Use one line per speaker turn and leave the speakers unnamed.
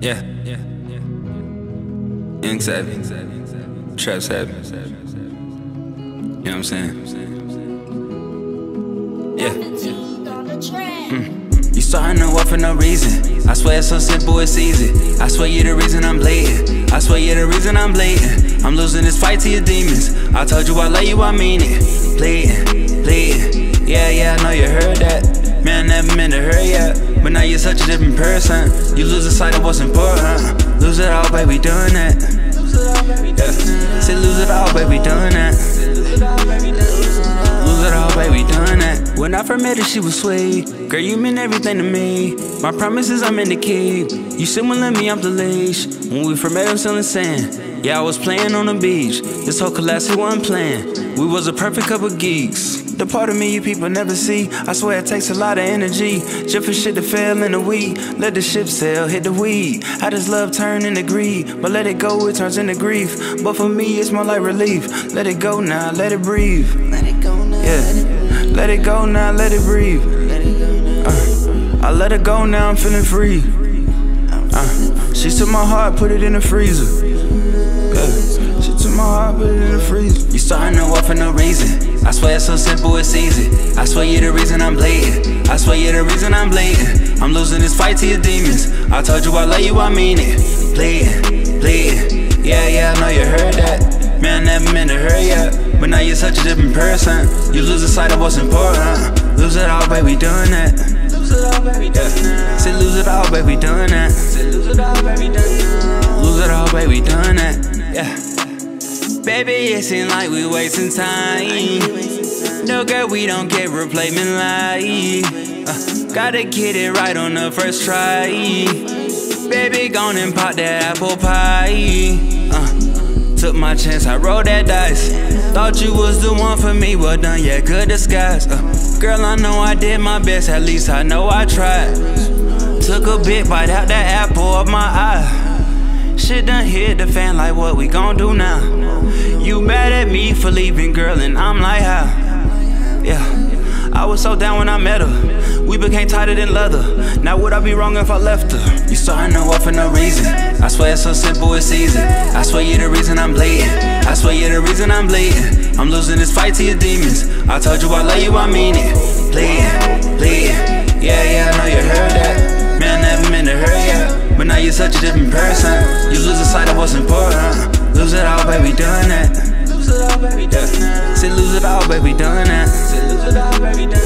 Yeah. Yeah. Yeah. Young Savvy. TrapSaavy. You know what I'm saying? Yeah. Mm. You starting to walk for no reason. I swear it's so simple, it's easy. I swear you're the reason I'm blatant. I swear you're the reason I'm blatant. I'm losing this fight to your demons. I told you I love you, I mean it. Bleeding, bleeding. Yeah, yeah, I know you heard that. Man, never meant to hurt ya. But now you're such a different person. You lose the sight of what's important. Lose it all, baby, doing that. Yeah. Say lose it all, baby, doing that. Lose it all, baby, doing that. When I first met her, she was sweet. Girl, you mean everything to me. My promises I'm in the keep. You still won't let me off the leash. When we first met, I'm still insane. Yeah, I was playing on the beach. This whole class, it wasn't playing. We was a perfect couple geeks. The part of me you people never see. I swear it takes a lot of energy just for shit to fail in the weed. Let the ship sail, hit the weed. How does love turn into greed? But let it go, it turns into grief. But for me, it's more like relief. Let it go now, let it breathe.
Let it go now.
Yeah, let it go now, let it breathe. Uh, I let it go now, I'm feeling free. Uh, she took my heart, put it in the freezer. Yeah, took my heart, put it in the freezer. You starting to walk for no reason. I swear it's so simple, it's easy. I swear you're the reason I'm bleeding. I swear you're the reason I'm bleeding. I'm losing this fight to your demons. I told you I love you, I mean it. Bleeding, bleeding. Yeah, yeah, I know you heard that. Man, never meant to hurt ya. But now you're such a different person. You lose the sight of what's important. Lose it all, baby, doing that.
Lose it all, baby, doing that.
Say lose it all, baby, doing that.
Say lose it all, baby, doing that.
Lose it all, baby, that. Yeah. Baby, it seems like we wasting time. No, girl, we don't get replacement like. Uh, gotta get it right on the first try. Baby, gone and pop that apple pie. Uh, took my chance, I rolled that dice. Thought you was the one for me, well done, yeah, good disguise. Uh, girl, I know I did my best, at least I know I tried. Took a bit bite out that apple of my eye. Shit done hit the fan, like what we gon' do now? You mad at me for leaving, girl, and I'm like, how? Yeah, I was so down when I met her. We became tighter than leather. Now would I be wrong if I left her? You starting to walk for no reason. I swear it's so simple, it's easy. I swear you're the reason I'm blatant. I swear you're the reason I'm blatant. I'm losing this fight to your demons. I told you I love you, I mean it. Bleeding, bleeding. Yeah, yeah, I know you you're such a different person. You lose the sight of what's important. Lose it all, baby, doing that.
Lose it all, baby, that.
Say lose it all, baby, doing that.
Say
lose it all, baby, doing that.